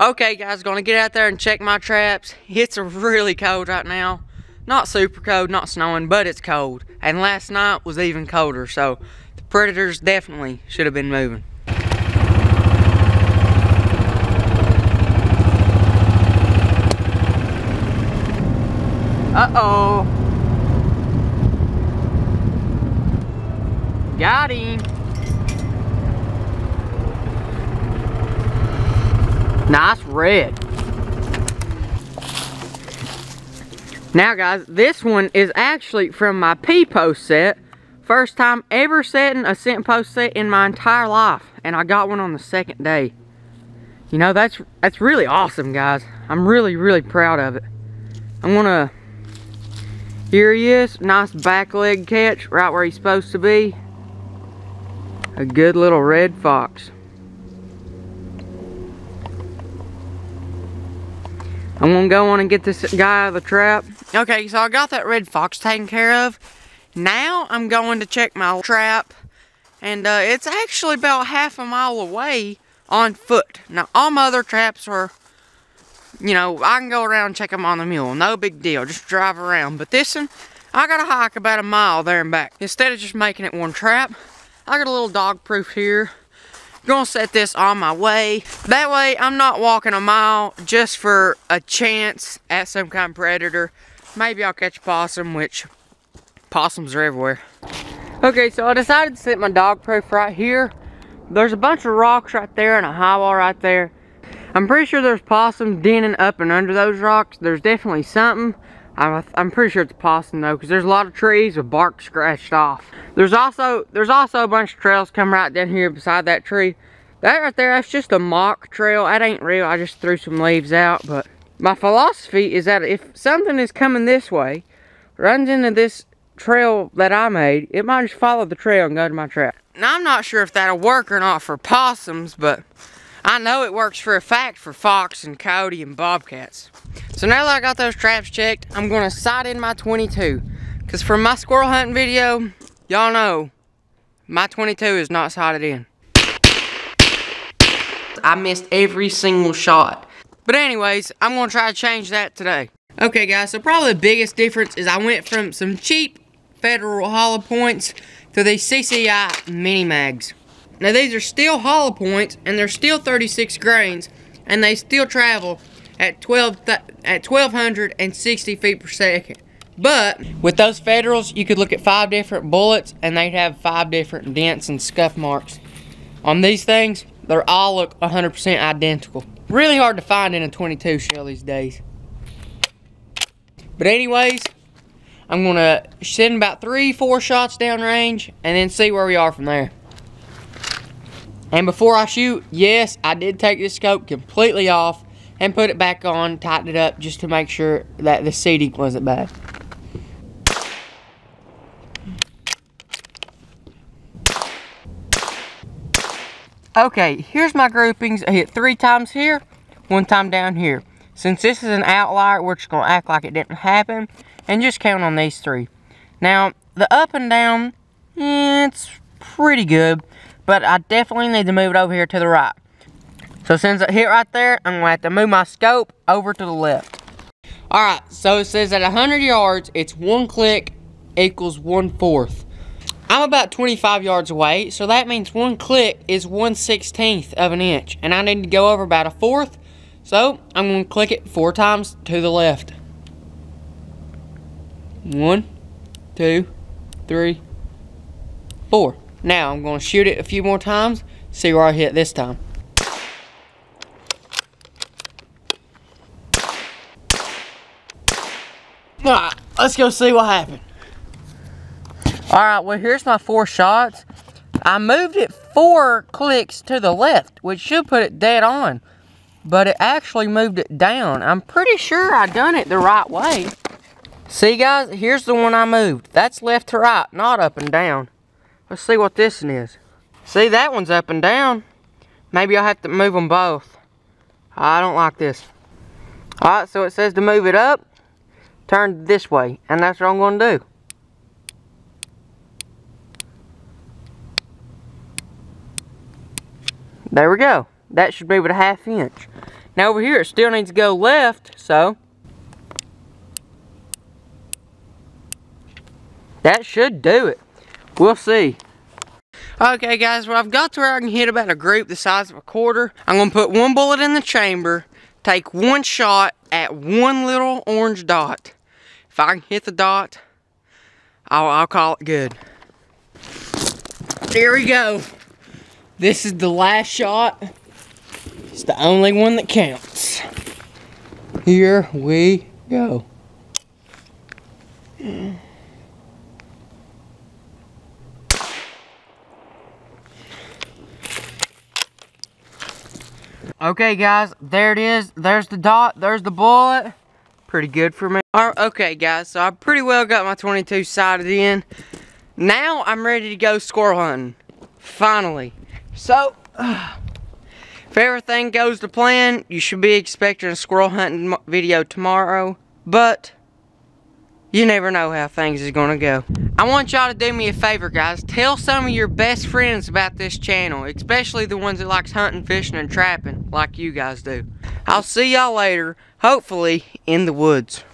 Okay, guys, gonna get out there and check my traps. It's really cold right now. Not super cold, not snowing, but it's cold. And last night was even colder, so the predators definitely should have been moving. Uh-oh. Got him. Nice red. Now guys, this one is actually from my P-post set. First time ever setting a scent post set in my entire life. And I got one on the second day. You know, that's that's really awesome, guys. I'm really, really proud of it. I'm gonna here he is, nice back leg catch, right where he's supposed to be. A good little red fox. I'm gonna go on and get this guy out of the trap. Okay, so I got that red fox taken care of. Now I'm going to check my trap, and uh, it's actually about half a mile away on foot. Now, all my other traps are you know, I can go around and check them on the mule. No big deal. Just drive around. But this one, I got to hike about a mile there and back. Instead of just making it one trap, I got a little dog proof here. Gonna set this on my way. That way, I'm not walking a mile just for a chance at some kind of predator. Maybe I'll catch a possum, which possums are everywhere. Okay, so I decided to set my dog proof right here. There's a bunch of rocks right there and a high wall right there. I'm pretty sure there's possums denning up and under those rocks. There's definitely something. I'm, I'm pretty sure it's possum though, because there's a lot of trees with bark scratched off. There's also there's also a bunch of trails come right down here beside that tree. That right there, that's just a mock trail. That ain't real. I just threw some leaves out. But my philosophy is that if something is coming this way, runs into this trail that I made, it might just follow the trail and go to my trap. Now, I'm not sure if that'll work or not for possums, but I know it works for a fact for fox and coyote and bobcats. So now that I got those traps checked, I'm gonna sight in my 22. Cause from my squirrel hunting video, y'all know, my 22 is not sighted in. I missed every single shot. But anyways, I'm gonna try to change that today. Okay guys, so probably the biggest difference is I went from some cheap federal hollow points to these CCI mini mags. Now these are still hollow points and they're still 36 grains and they still travel at 12 at 1260 feet per second. But with those Federals, you could look at five different bullets and they'd have five different dents and scuff marks. On these things, they all look 100% identical. Really hard to find in a 22 shell these days. But anyways, I'm gonna send about three, four shots down range and then see where we are from there. And before I shoot, yes, I did take this scope completely off and put it back on, tighten it up just to make sure that the seating wasn't bad. Okay, here's my groupings. I hit three times here, one time down here. Since this is an outlier, we're just going to act like it didn't happen and just count on these three. Now, the up and down, it's pretty good but I definitely need to move it over here to the right. So since it hit right there, I'm gonna have to move my scope over to the left. All right, so it says at 100 yards, it's one click equals one fourth. I'm about 25 yards away, so that means one click is 1 16th of an inch, and I need to go over about a fourth, so I'm gonna click it four times to the left. One, two, three, four. Now, I'm going to shoot it a few more times, see where I hit this time. Alright, let's go see what happened. Alright, well here's my four shots. I moved it four clicks to the left, which should put it dead on. But it actually moved it down. I'm pretty sure I done it the right way. See guys, here's the one I moved. That's left to right, not up and down. Let's see what this one is. See, that one's up and down. Maybe I'll have to move them both. I don't like this. Alright, so it says to move it up, turn this way, and that's what I'm going to do. There we go. That should move it a half inch. Now over here, it still needs to go left, so. That should do it. We'll see. Okay guys, well I've got to where I can hit about a group the size of a quarter. I'm gonna put one bullet in the chamber, take one shot at one little orange dot. If I can hit the dot, I'll, I'll call it good. Here we go. This is the last shot. It's the only one that counts. Here we go. Okay, guys, there it is. There's the dot. There's the bullet. Pretty good for me. All right, okay, guys, so I pretty well got my 22 sighted in. Now I'm ready to go squirrel hunting. Finally. So, if everything goes to plan, you should be expecting a squirrel hunting video tomorrow. But, you never know how things is going to go. I want y'all to do me a favor, guys. Tell some of your best friends about this channel, especially the ones that likes hunting, fishing, and trapping like you guys do. I'll see y'all later, hopefully in the woods.